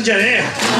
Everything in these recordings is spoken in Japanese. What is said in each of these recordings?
messenger here.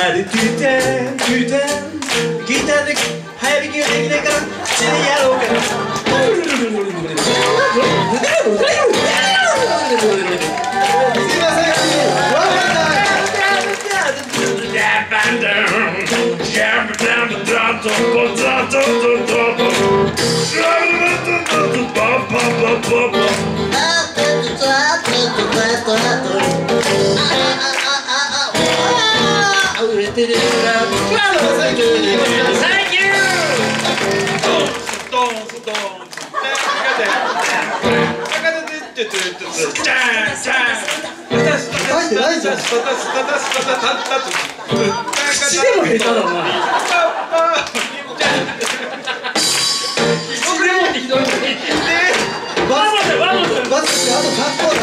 ギターで早弾きができないから死んでやろうかな売れてるバスであと3個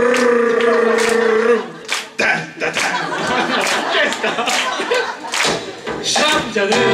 だ シャンじゃねえ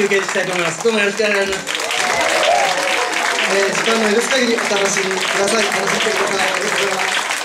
休憩したいと思います。どうもよろしくお願いします。えー時間の許す限りお楽しみください。楽しんでください。ありがとうございます。